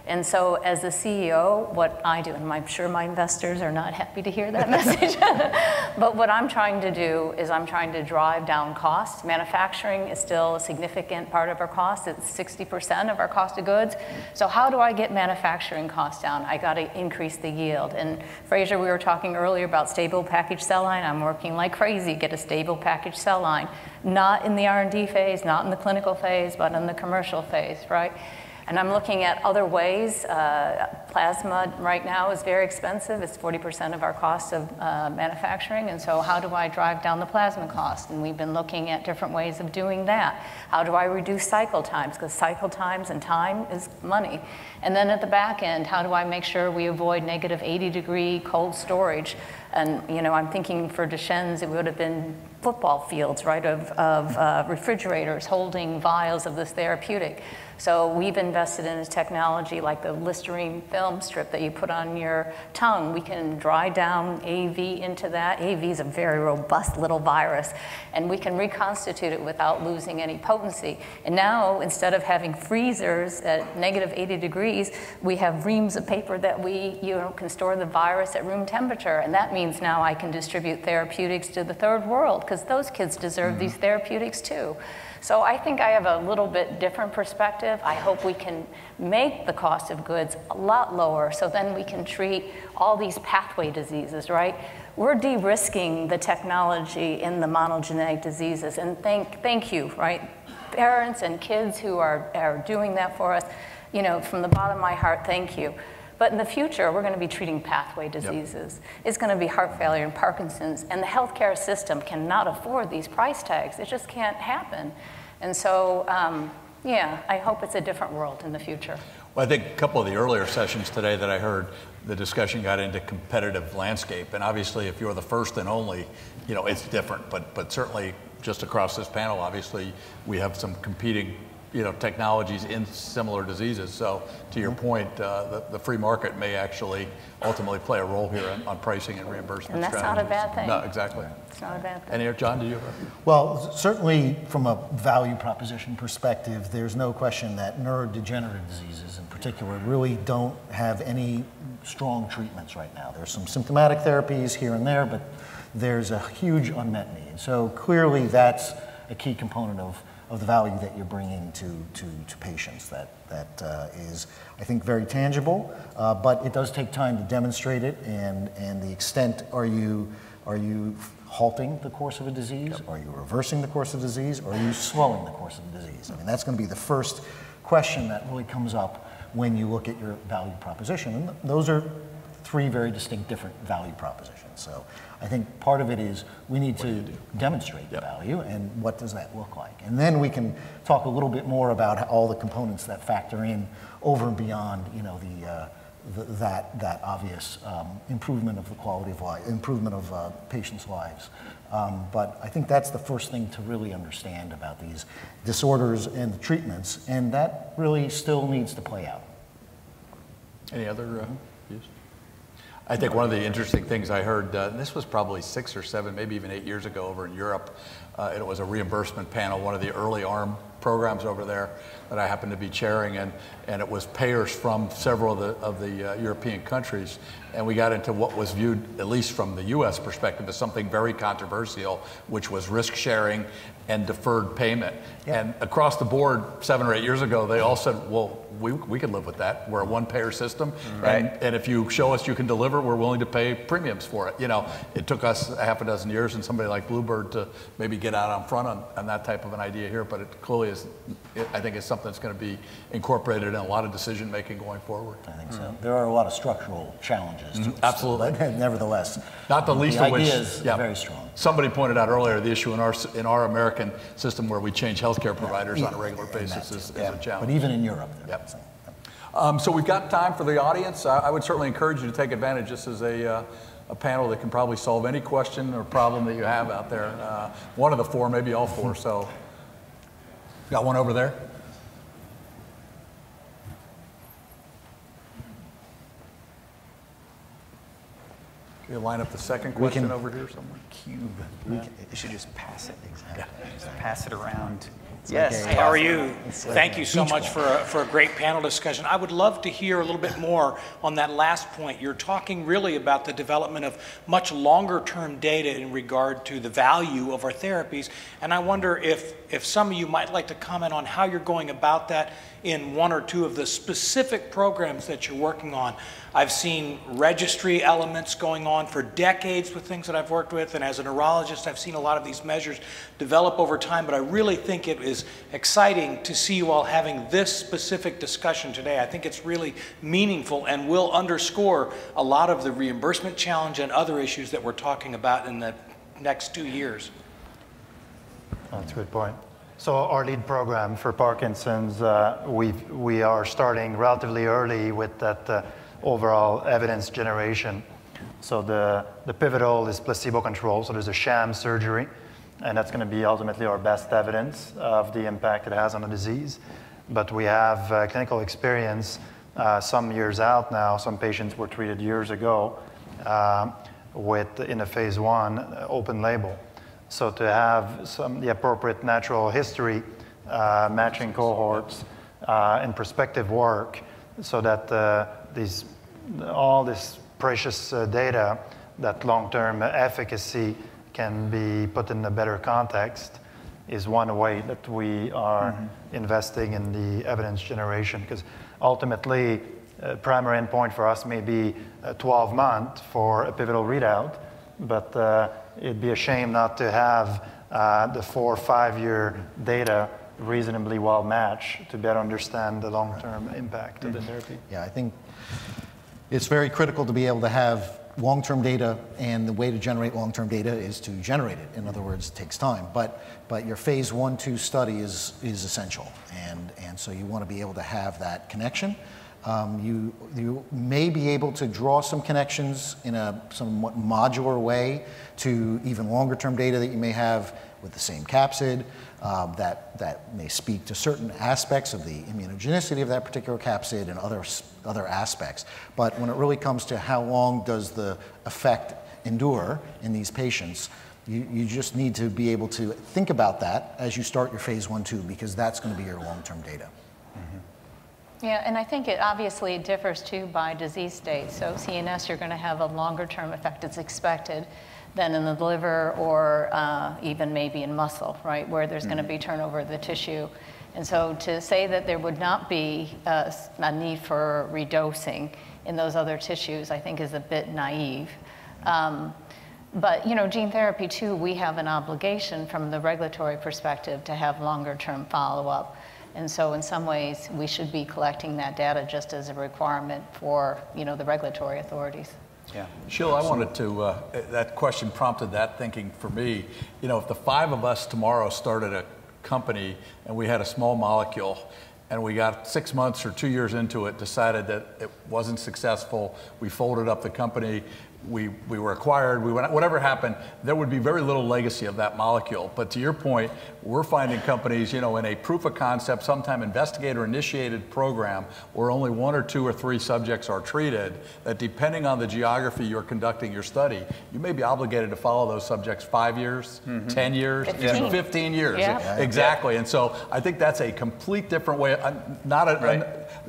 And so, as the CEO, what I do, and I'm sure my investors are not happy to hear that message, but what I'm trying to do is I'm trying to drive down costs. Manufacturing is still a significant part of our cost, it's 60% of our cost of goods. So, how do I get manufacturing costs down? I got to increase the yield. And Fraser, we were talking earlier about stable package cell line. I'm working like crazy to get a stable package cell line, not in the R&D phase, not in the clinical phase, but in the commercial phase, right? And I'm looking at other ways. Uh, plasma right now is very expensive. It's 40% of our cost of uh, manufacturing. And so, how do I drive down the plasma cost? And we've been looking at different ways of doing that. How do I reduce cycle times? Because cycle times and time is money. And then at the back end, how do I make sure we avoid negative 80 degree cold storage? And you know, I'm thinking for Duchenne's, it would have been football fields, right, of, of uh, refrigerators holding vials of this therapeutic. So we've invested in a technology like the Listerine film strip that you put on your tongue. We can dry down AV into that. AV is a very robust little virus, and we can reconstitute it without losing any potency. And now, instead of having freezers at negative 80 degrees, we have reams of paper that we you know, can store the virus at room temperature. And that means now I can distribute therapeutics to the third world because those kids deserve mm-hmm. these therapeutics too. So I think I have a little bit different perspective. I hope we can make the cost of goods a lot lower so then we can treat all these pathway diseases, right? We're de-risking the technology in the monogenetic diseases and thank, thank you, right? Parents and kids who are, are doing that for us, you know, from the bottom of my heart, thank you. But in the future, we're going to be treating pathway diseases. Yep. It's going to be heart failure and Parkinson's, and the healthcare system cannot afford these price tags. It just can't happen. And so, um, yeah, I hope it's a different world in the future. Well, I think a couple of the earlier sessions today that I heard, the discussion got into competitive landscape, and obviously, if you're the first and only, you know, it's different. But but certainly, just across this panel, obviously, we have some competing you know, technologies in similar diseases. So to your mm-hmm. point, uh, the, the, free market may actually ultimately play a role here on, on pricing and reimbursement And that's strategies. not a bad thing. No, exactly. It's not a bad thing. Any, John, do you? Well, certainly from a value proposition perspective, there's no question that neurodegenerative diseases in particular really don't have any strong treatments right now. There's some symptomatic therapies here and there, but there's a huge unmet need. So clearly that's a key component of of the value that you're bringing to, to, to patients. That, that uh, is, I think, very tangible, uh, but it does take time to demonstrate it and, and the extent are you, are you halting the course of a disease? Yep. Are you reversing the course of disease? Or are you slowing the course of the disease? I mean, that's going to be the first question that really comes up when you look at your value proposition. And those are three very distinct different value propositions. So I think part of it is we need to demonstrate the value and what does that look like. And then we can talk a little bit more about all the components that factor in over and beyond, you know, the, uh, the that, that obvious um, improvement of the quality of life, improvement of uh, patients' lives. Um, but I think that's the first thing to really understand about these disorders and the treatments, and that really still needs to play out. Any other uh, views? I think one of the interesting things I heard, uh, this was probably six or seven, maybe even eight years ago over in Europe, uh, it was a reimbursement panel, one of the early ARM programs over there that I happened to be chairing, and, and it was payers from several of the, of the uh, European countries. And we got into what was viewed, at least from the US perspective, as something very controversial, which was risk sharing and deferred payment. And across the board, seven or eight years ago, they all said, well, we, we can live with that. We're a one payer system. Right. And, and if you show us you can deliver, we're willing to pay premiums for it. You know, it took us a half a dozen years and somebody like Bluebird to maybe get out on front on, on that type of an idea here, but it clearly is, it, I think it's something that's going to be incorporated in a lot of decision making going forward. I think so. Mm-hmm. There are a lot of structural challenges. Mm-hmm. Absolutely. But nevertheless, not the least the of which is yeah, very strong. Somebody pointed out earlier the issue in our in our American system where we change healthcare providers yeah. on a regular basis is, yeah. a challenge. But even in Europe. Yep. Um, so we've got time for the audience. I, I, would certainly encourage you to take advantage. This is a, uh, a panel that can probably solve any question or problem that you have out there. Uh, one of the four, maybe all four. So, got one over there. You line up the second question can, over here somewhere. Cube. Yeah. Can, you should just pass it. Exactly. Yeah. Just pass it around. Yes. How are you? Thank you so much for a, for a great panel discussion. I would love to hear a little bit more on that last point. You're talking really about the development of much longer term data in regard to the value of our therapies. And I wonder if, if some of you might like to comment on how you're going about that in one or two of the specific programs that you're working on. I've seen registry elements going on for decades with things that I've worked with, and as a neurologist, I've seen a lot of these measures develop over time, but I really think it is exciting to see you all having this specific discussion today. I think it's really meaningful and will underscore a lot of the reimbursement challenge and other issues that we're talking about in the next two years. That's a good point. So our lead program for Parkinson's, uh, we we are starting relatively early with that uh, overall evidence generation. So the, the pivotal is placebo control, so there's a sham surgery, and that's going to be ultimately our best evidence of the impact it has on the disease. But we have uh, clinical experience uh, some years out now. Some patients were treated years ago uh, with in a phase one uh, open label. So to have some the appropriate natural history uh, matching cohorts uh, and prospective work, so that these, all this precious data, that long-term efficacy can be put in a better context is one way that we are mm-hmm. investing in the evidence generation because ultimately uh, primary endpoint for us may be 12 months for a pivotal readout but uh, it'd be a shame not to have uh, the four or five year data reasonably well matched to better understand the long-term impact mm-hmm. of the mm-hmm. therapy yeah i think it's very critical to be able to have long-term data, and the way to generate long-term data is to generate it. In other words, it takes time. But, but your phase one, two study is, is essential, and, and so you want to be able to have that connection. Um, you, you may be able to draw some connections in a somewhat modular way to even longer term data that you may have with the same capsid um, that, that may speak to certain aspects of the immunogenicity of that particular capsid and other, other aspects. But when it really comes to how long does the effect endure in these patients, you, you just need to be able to think about that as you start your phase one, two, because that's going to be your long-term data. Mm-hmm. Yeah, and I think it obviously differs too by disease state. So CNS, you're going to have a longer term effect It's expected than in the liver or uh, even maybe in muscle, right, where there's mm-hmm. going to be turnover of the tissue. And so to say that there would not be a, a, need for redosing in those other tissues, I think is a bit naive. Um, but you know, gene therapy too, we have an obligation from the regulatory perspective to have longer term follow-up. And so in some ways, we should be collecting that data just as a requirement for, you know, the regulatory authorities. Yeah. Sheila, I wanted to, uh, that question prompted that thinking for me. You know, if the five of us tomorrow started a company and we had a small molecule and we got six months or two years into it, decided that it wasn't successful, we folded up the company, we, we were acquired, we went, whatever happened, there would be very little legacy of that molecule. But to your point, we're finding companies, you know, in a proof of concept, sometime investigator initiated program where only one or two or three subjects are treated, that depending on the geography you're conducting your study, you may be obligated to follow those subjects five years, mm-hmm. 10 years, 15, even 15 years. Yeah. Exactly. And so I think that's a complete different way, uh, not a, right.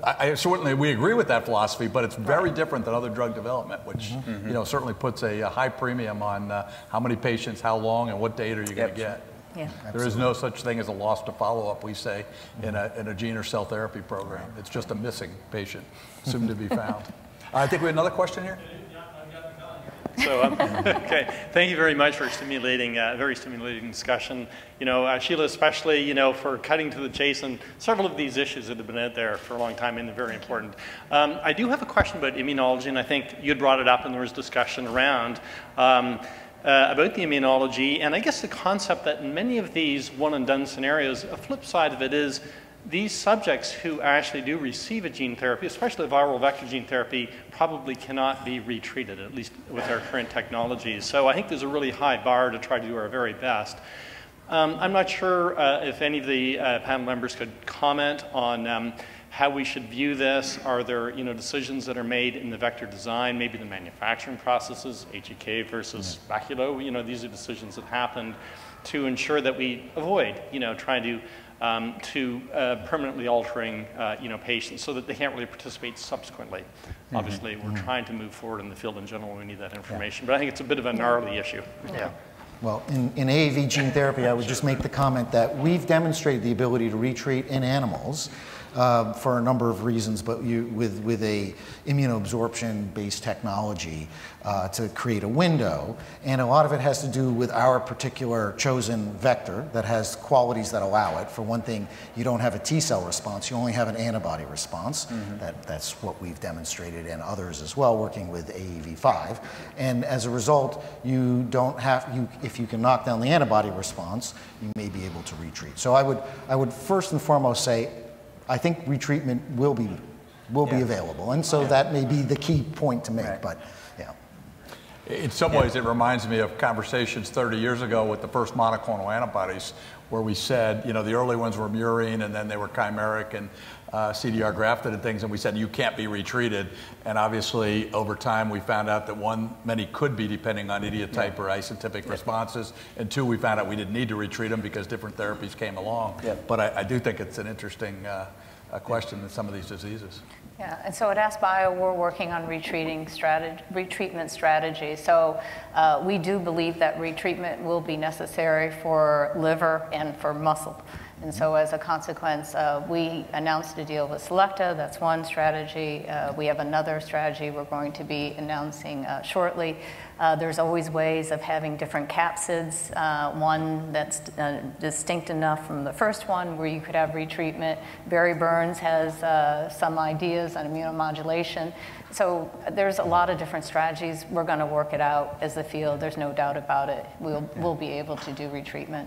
I, I, certainly we agree with that philosophy, but it's very different than other drug development, which, mm-hmm. you know, certainly puts a, high premium on uh, how many patients, how long, and what data are you going to get. Yeah. There is no such thing as a loss to follow-up, we say, in a, in a gene or cell therapy program. It's just a missing patient, soon to be found. I think we have another question here. So, um, okay, thank you very much for stimulating, uh, very stimulating discussion. You know, uh, Sheila, especially, you know, for cutting to the chase and several of these issues that have been out there for a long time and they're very important. Um, I do have a question about immunology, and I think you had brought it up and there was discussion around. Um, uh, about the immunology, and I guess the concept that in many of these one and done scenarios, a flip side of it is these subjects who actually do receive a gene therapy, especially viral vector gene therapy, probably cannot be retreated, at least with our current technologies. So I think there's a really high bar to try to do our very best. Um, I'm not sure uh, if any of the uh, panel members could comment on um, how we should view this. Are there you know, decisions that are made in the vector design, maybe the manufacturing processes, HEK versus baculo? You know, these are decisions that happened to ensure that we avoid you know, trying to um, to uh, permanently altering uh, you know, patients so that they can't really participate subsequently. Mm-hmm. Obviously, we're mm-hmm. trying to move forward in the field in general. We need that information. Yeah. But I think it's a bit of a gnarly issue. Yeah. Well, in, in AAV gene therapy, I would just make the comment that we've demonstrated the ability to retreat in animals uh, for a number of reasons, but you, with, with a immunoabsorption based technology uh, to create a window. And a lot of it has to do with our particular chosen vector that has qualities that allow it. For one thing, you don't have a T cell response, you only have an antibody response. Mm -hmm. that, that's what we've demonstrated and others as well, working with AAV5. And as a result, you don't have, you, if you can knock down the antibody response, you may be able to retreat. So I would, I would first and foremost say, I think retreatment will be will yeah. be available, and so yeah. that may be the key point to make. Right. But yeah. In some ways, it reminds me of conversations 30 years ago with the first monoclonal antibodies, where we said, you know, the early ones were murine, and then they were chimeric and uh, CDR grafted and things, and we said you can't be retreated. And obviously, over time, we found out that one, many could be depending on idiotype yeah. or isotypic yeah. responses, and two, we found out we didn't need to retreat them because different therapies came along. Yeah. But I, I, do think it's an interesting. Uh, a question in some of these diseases. Yeah, and so at AskBio, we're working on retreating strategy, retreatment. So uh, we do believe that retreatment will be necessary for liver and for muscle. And so as a consequence, uh, we announced a deal with Selecta. That's one strategy. Uh, we have another strategy we're going to be announcing uh, shortly. Uh, there's always ways of having different capsids, uh, one that's uh, distinct enough from the first one where you could have retreatment. Barry Burns has some ideas on immunomodulation. So there's a lot of different strategies. We're going to work it out as a field. There's no doubt about it. We'll, we'll be able to do retreatment.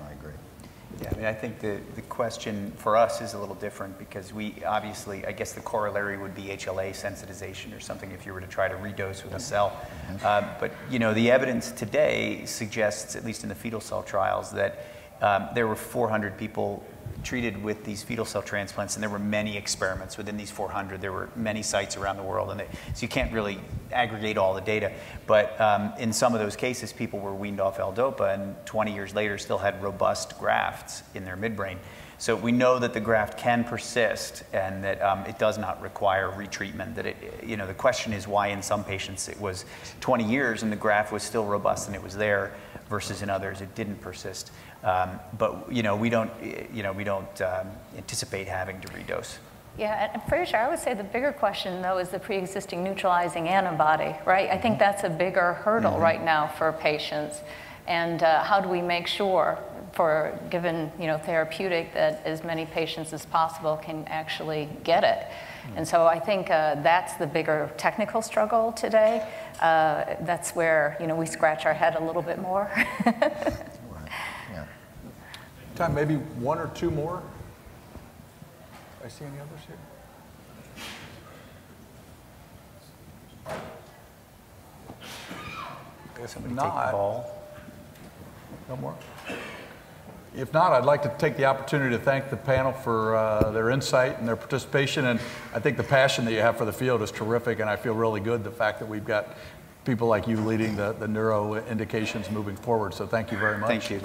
I. Yeah, I mean, I think the, the question for us is a little different because we obviously, I guess the corollary would be HLA sensitization or something if you were to try to redose with a cell. Uh, but, you know, the evidence today suggests, at least in the fetal cell trials, that um, there were 400 people treated with these fetal cell transplants, and there were many experiments within these 400. There were many sites around the world, and they, so you can't really aggregate all the data. But um, in some of those cases, people were weaned off L-DOPA, and 20 years later still had robust grafts in their midbrain. So we know that the graft can persist and that um, it does not require retreatment. That it, you know, the question is why in some patients it was 20 years and the graft was still robust and it was there, versus in others it didn't persist. Um, but you know, we don't, you know, we don't um, anticipate having to redose. Yeah, and sure, I would say the bigger question though is the pre-existing neutralizing antibody, right? I think that's a bigger hurdle mm -hmm. right now for patients. And uh, how do we make sure for given you know therapeutic that as many patients as possible can actually get it. And so I think uh, that's the bigger technical struggle today. Uh, that's where you know we scratch our head a little bit more. Time, maybe one or two more? I see any others here? If not, ball. no more? If not, I'd like to take the opportunity to thank the panel for uh, their insight and their participation. And I think the passion that you have for the field is terrific. And I feel really good the fact that we've got people like you leading the, the neuro indications moving forward. So thank you very much. Thank you.